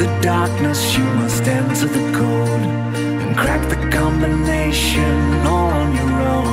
the darkness, you must enter the cold and crack the combination all on your own.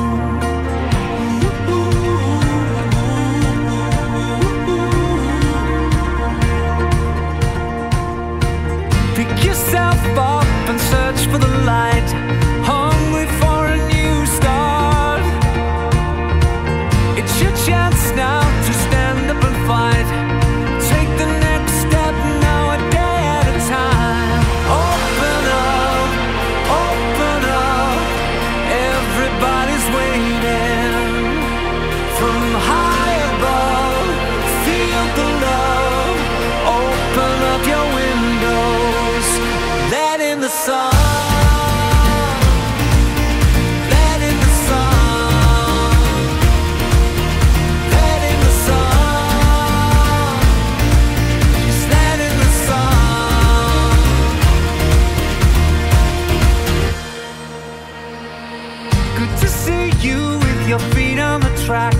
to see you with your feet on the track.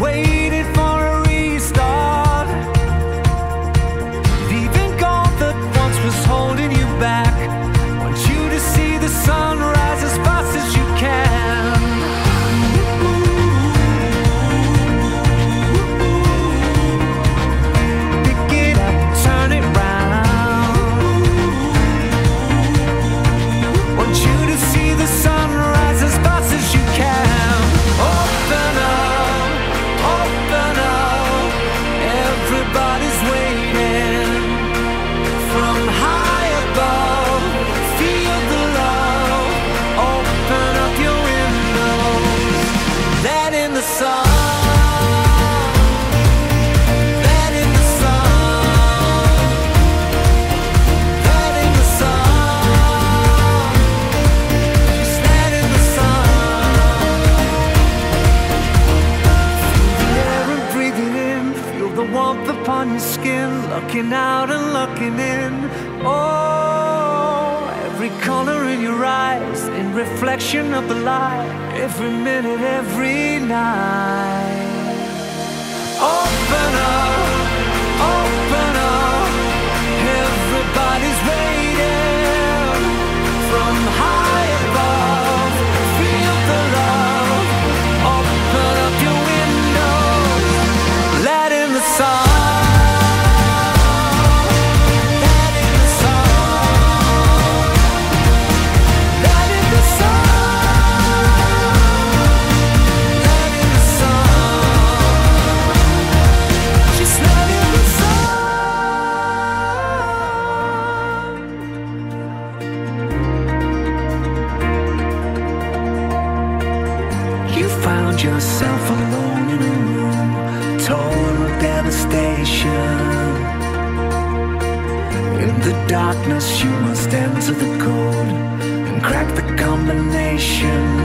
Waiting on your skin, looking out and looking in. Oh, every color in your eyes, in reflection of the light, every minute, every night. found yourself alone in a room, total devastation. In the darkness, you must enter the code and crack the combination.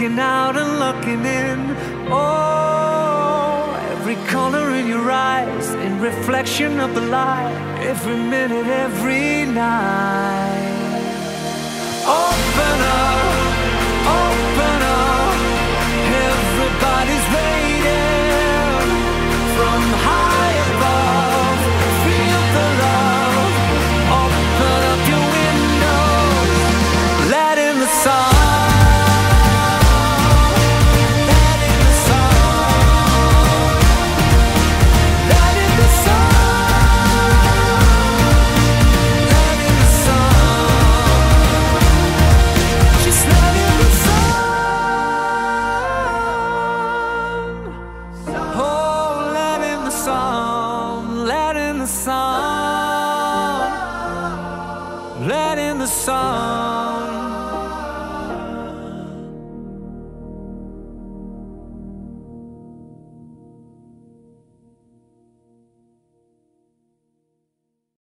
Looking out and looking in. Oh, every color in your eyes, in reflection of the light, every minute, every night. Open up, the sun.